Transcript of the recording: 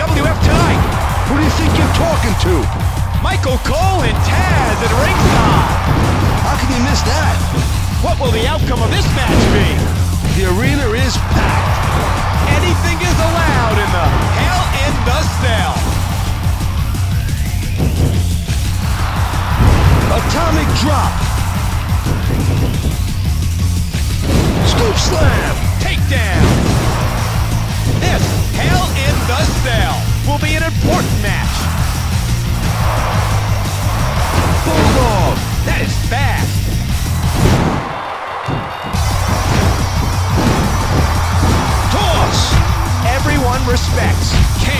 WWF tonight. Who do you think you're talking to? Michael Cole and Taz at ringside. How can you miss that? What will the outcome of this match be? The arena is packed. Anything is allowed in the Hell in the Cell. Atomic drop. Important match. Bulldog. That is fast. Toss. Everyone respects Kane.